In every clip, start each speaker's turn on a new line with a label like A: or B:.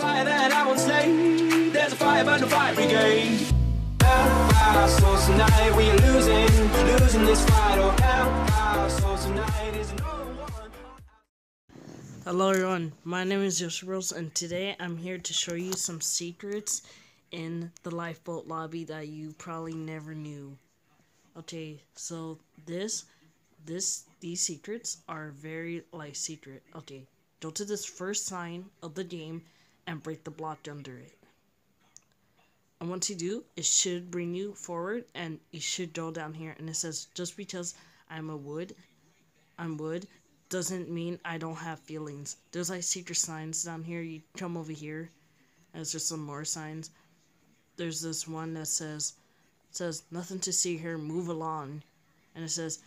A: fire that I won't slay. There's a fire burn the fire brigade. Our souls tonight, we are losing, losing this fight. Oh, our souls tonight is.
B: Hello everyone, my name is Yoshi Bros and today I'm here to show you some secrets in the lifeboat lobby that you probably never knew. Okay, so this this these secrets are very like secret. Okay, go to this first sign of the game and break the block under it. And once you do, it should bring you forward and you should go down here and it says just because I'm a wood I'm wood doesn't mean I don't have feelings. There's like secret signs down here. You come over here, and there's just some more signs. There's this one that says says nothing to see here. Move along, and it says,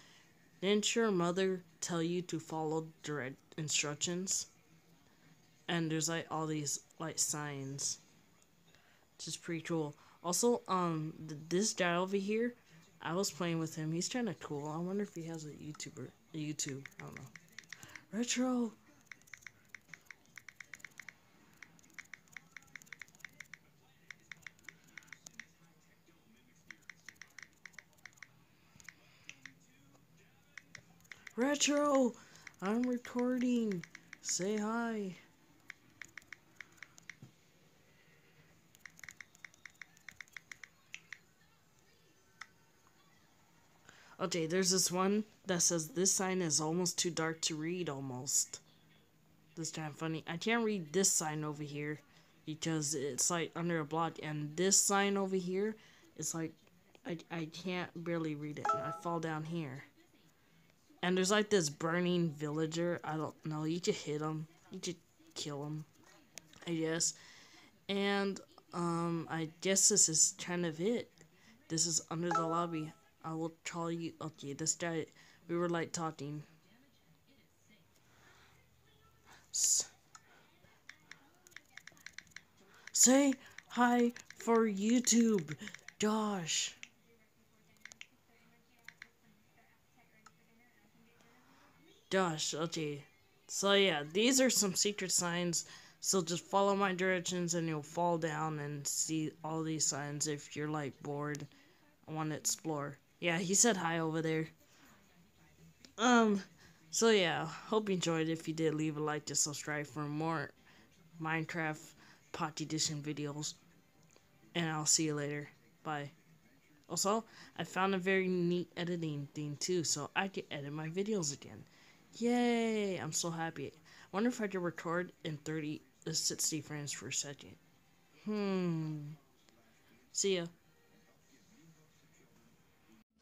B: didn't your mother tell you to follow direct instructions? And there's like all these like signs, which is pretty cool. Also, um, th- this guy over here, I was playing with him. He's kind of cool. I wonder if he has a YouTuber, a YouTube. I don't know. Retro. Retro, I'm recording. Say hi. Okay, there's this one that says this sign is almost too dark to read almost. This kind of funny. I can't read this sign over here because it's like under a block and this sign over here is like I, I can't barely read it I fall down here. And there's like this burning villager. I don't know. You could hit him. You could kill him. I guess. And um I guess this is kind of it. This is under the lobby. I will tell you. Okay, this guy. We were like talking. S- say hi for YouTube, Josh. Josh, okay. So yeah, these are some secret signs. So just follow my directions and you'll fall down and see all these signs if you're like bored and want to explore. Yeah, he said hi over there. Um, so yeah, hope you enjoyed. If you did, leave a like to subscribe for more Minecraft Pocket Edition videos. And I'll see you later. Bye. Also, I found a very neat editing thing too, so I can edit my videos again. Yay! I'm so happy. wonder if I could record in 30 to 60 frames per second. Hmm. See ya.